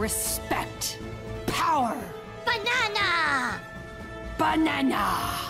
respect, power, Banana! banana!